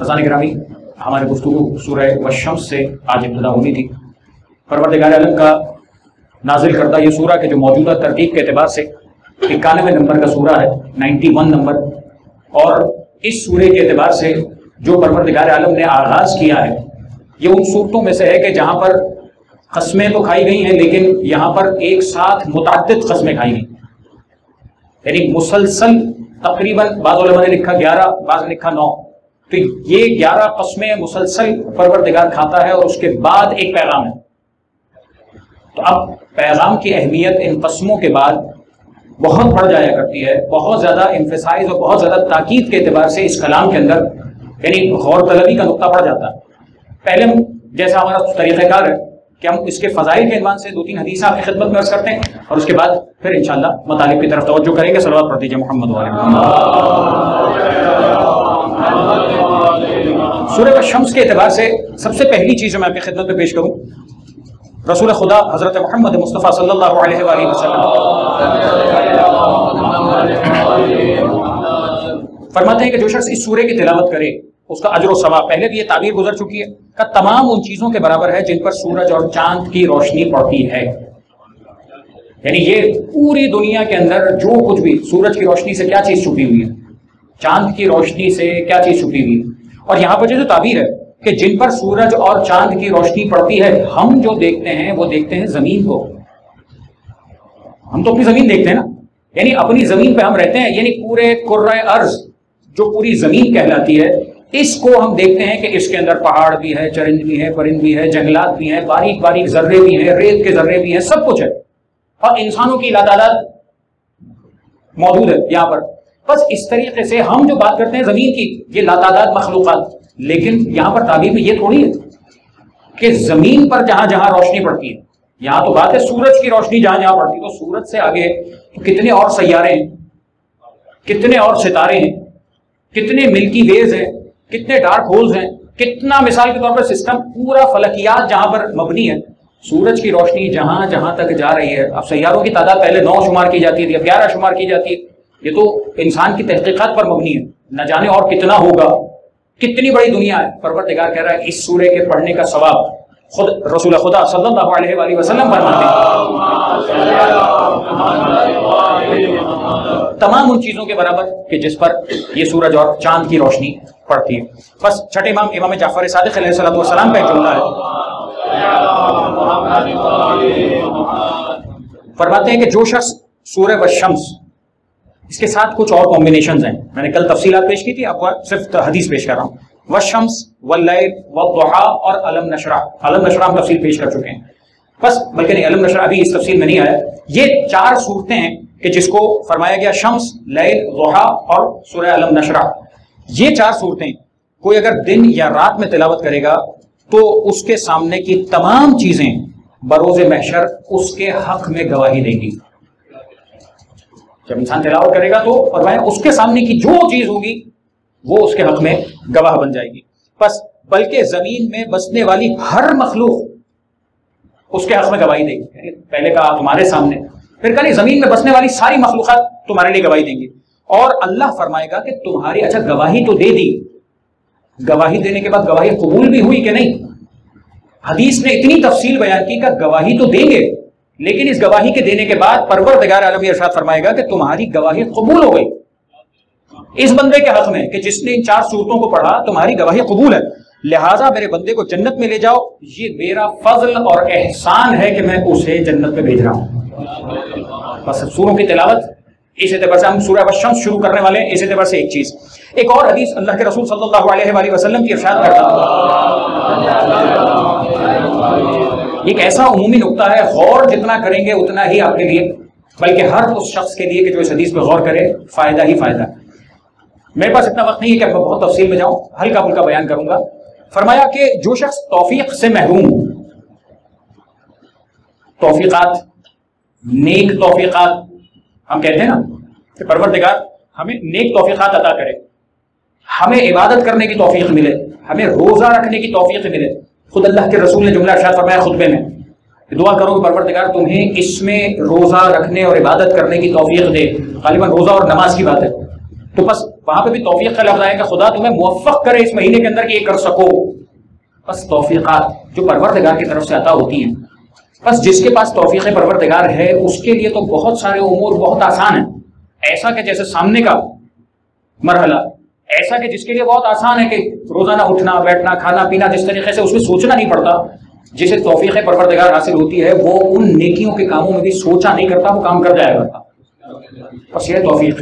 رضان گرامی ہمارے گفتگو سورہ وشمس سے آج ابتدا ہونی تھی۔ پروردگار عالم کا نازل کردہ یہ سورہ کے جو موجودہ ترتیب کے اعتبار سے اکانوے نمبر کا سورہ ہے نائنٹی ون نمبر۔ اور اس سورے کے اعتبار سے جو پروردگار عالم نے آغاز کیا ہے، یہ ان صورتوں میں سے ہے کہ جہاں پر قسمیں تو کھائی گئی ہیں، لیکن یہاں پر ایک ساتھ متعدد قسمیں کھائی گئی۔ یعنی مسلسل تقریباً بعض علماء نے لکھا گیارہ، بعض نے لکھا نو۔ تو یہ گیارہ قسمیں مسلسل پروردگار کھاتا ہے اور اس کے بعد ایک پیغام ہے۔ تو اب پیغام کی اہمیت ان قسموں کے بعد بہت بڑھ جایا کرتی ہے۔ بہت زیادہ امفسائز اور بہت زیادہ تاکید کے اعتبار سے اس کلام کے اندر یعنی غور طلبی کا نقطہ پڑ جاتا۔ ہے پہلے ہم، جیسا ہمارا طریقہ کار ہے کہ ہم اس کے فضائل کے عنوان سے دو تین حدیث آپ کی خدمت میں عرض کرتے ہیں اور اس کے بعد پھر انشاءاللہ مطالب کی طرف توجہ کریں گے۔ صلوات پڑھ دیجیے محمد۔ سورہ شمس کے اعتبار سے سب سے پہلی چیز جو میں آپ کی خدمت میں پیش کروں، رسول خدا حضرت محمد مصطفیٰ صلی اللہ علیہ وآلہ وسلم۔ فرماتے ہیں کہ جو شخص اس سورے کی تلاوت کرے، اس کا اجر و ثواب، پہلے بھی یہ تعبیر گزر چکی ہے کہ تمام ان چیزوں کے برابر ہے جن پر سورج اور چاند کی روشنی پڑتی ہے۔ یعنی یہ پوری دنیا کے اندر جو کچھ بھی سورج کی روشنی سے کیا چیز چھپی ہوئی ہے؟ چاند کی روشنی سے کیا چیز چھپی ہوئی ہے؟ اور یہاں پر جو تعبیر ہے کہ جن پر سورج اور چاند کی روشنی پڑتی ہے، ہم جو دیکھتے ہیں، وہ دیکھتے ہیں زمین کو۔ ہم تو اپنی زمین دیکھتے ہیں نا۔ یعنی اپنی زمین پہ ہم رہتے ہیں یعنی پورے ارض جو پوری زمین کہلاتی ہے، اس کو ہم دیکھتے ہیں کہ اس کے اندر پہاڑ بھی ہے، چرند بھی ہے، پرند بھی ہے، جنگلات بھی ہیں، باریک باریک ذرے بھی ہیں، ریت کے ذرے بھی ہیں، سب کچھ ہے۔ اور انسانوں کی لاتعداد موجود ہے یہاں پر۔ بس اس طریقے سے ہم جو بات کرتے ہیں زمین کی، یہ لاتعداد مخلوقات۔ لیکن یہاں پر تعبیر میں یہ تھوڑی ہے کہ زمین پر جہاں جہاں روشنی پڑتی ہے۔ یہاں تو بات ہے سورج کی روشنی جہاں جہاں پڑتی ہے۔ تو سورج سے آگے تو کتنے اور سیارے ہیں، کتنے اور ستارے ہیں، کتنے ملکی ویز ہیں، کتنے ڈارک ہولز ہیں۔ کتنا مثال کے طور پر سسٹم پورا فلکیات جہاں پر مبنی ہے۔ سورج کی روشنی جہاں جہاں تک جا رہی ہے۔ اب سیاروں کی تعداد پہلے نو شمار کی جاتی تھی، اب گیارہ شمار کی جاتی ہے۔ یہ تو انسان کی تحقیقات پر مبنی ہے۔ نہ جانے اور کتنا ہوگا۔ کتنی بڑی دنیا ہے۔ پروردگار کہہ رہا ہے، اس سورے کے پڑھنے کا ثواب خود رسول خدا صلی اللہ علیہ وآلہ وسلم فرماتے ہیں۔ تمام ان چیزوں کے برابر کہ جس پر یہ سورج اور چاند کی روشنی پڑتی ہے۔ بس چھٹے امام امام جعفر صادق علیہ السلام والسلام کا جملہ ہے۔ فرماتے ہیں کہ جو شخص سورہ و شمس اس کے ساتھ کچھ اور کمبینیشنز ہیں۔ میں نے کل تفصیلات پیش کی تھی آپ کو صرف حدیث پیش کر رہا ہوں۔ وشمس واللیل والضحا اور علم نشرہ علم نشرہ ہم تفصیل پیش کر چکے ہیں۔ بس، بلکہ نہیں علم نشرہ ابھی اس تفصیل میں نہیں آیا۔ یہ چار صورتیں ہیں کہ جس کو فرمایا گیا شمس، لیل ضحا اور سورہ علم نشرہ۔ یہ چار صورتیں، کوئی اگر دن یا رات میں تلاوت کرے گا تو اس کے سامنے کی تمام چیزیں بروز محشر اس کے حق میں گواہی دیں گی۔ جب انسان تلاوت کرے گا تو فرمایا اس کے سامنے کی جو چیز ہوگی، وہ اس کے حق میں گواہ بن جائے گی۔ بس، بلکہ زمین میں بسنے والی ہر مخلوق اس کے حق میں گواہی دے گی۔ یعنی پہلے کہا تمہارے سامنے، پھر کہا زمین میں بسنے والی ساری مخلوقات تمہارے لیے گواہی دیں گی۔ اور اللہ فرمائے گا کہ تمہاری اچھا گواہی تو دے دی۔ گواہی دینے کے بعد گواہی قبول بھی ہوئی کہ نہیں؟ حدیث نے اتنی تفصیل بیان کی کہ گواہی تو دیں گے۔ لیکن اس گواہی کے دینے کے بعد پروردگار عالمی ارشاد فرمائے گا کہ تمہاری گواہی قبول ہو گئی۔ اس بندے کے حق میں کہ جس نے ان چار صورتوں کو پڑھا، تمہاری گواہی قبول ہے۔ لہٰذا میرے بندے کو جنت میں لے جاؤ۔ یہ میرا فضل اور احسان ہے کہ میں اسے جنت میں بھیج رہا ہوں۔ بس سوروں کی تلاوت۔ اس اعتبار سے ہم سورہ شمس شروع کرنے والے ہیں۔ اس اعتبار سے ایک چیز۔ ایک اور حدیث اللہ کے رسول صلی اللہ علیہ وآلہ وسلم کی ارشاد کرتا ایک ایسا عمومی نقطہ ہے، غور جتنا کریں گے اتنا ہی آپ کے لیے، بلکہ ہر اس شخص کے لیے کہ جو اس حدیث پہ غور کرے، فائدہ ہی فائدہ۔ میرے پاس اتنا وقت نہیں ہے کہ میں بہت تفصیل میں جاؤں، ہلکا پھلکا بیان کروں گا۔ فرمایا کہ جو شخص توفیق سے محروم، توفیقات، نیک توفیقات، ہم کہتے ہیں نا کہ پروردگار ہمیں نیک توفیقات عطا کرے۔ ہمیں عبادت کرنے کی توفیق ملے، ہمیں روزہ رکھنے کی توفیق ملے۔ خود اللہ کے رسول نے جملہ ارشاد فرمایا خطبے میں دعا کرو کہ پروردگار تمہیں اس میں روزہ رکھنے اور عبادت کرنے کی توفیق دے۔ غالباً روزہ اور نماز کی بات ہے۔ تو بس وہاں پہ بھی توفیق کا لفظ آئے گا خدا تمہیں موفق کرے اس مہینے کے اندر کہ یہ کر سکو۔ بس توفیقات جو پروردگار کی طرف سے عطا ہوتی ہیں۔ بس جس کے پاس توفیق پروردگار ہے، اس کے لیے تو بہت سارے امور بہت آسان ہیں۔ ایسا کہ جیسے سامنے کا مرحلہ ایسا کہ جس کے لیے بہت آسان ہے کہ روزانہ اٹھنا، بیٹھنا، کھانا پینا، جس طریقے سے اس میں سوچنا نہیں پڑتا، جسے توفیق پروردگار حاصل ہوتی ہے، وہ ان نیکیوں کے کاموں میں بھی سوچا نہیں کرتا، وہ کام کر جایا کرتا۔ بس یہ توفیق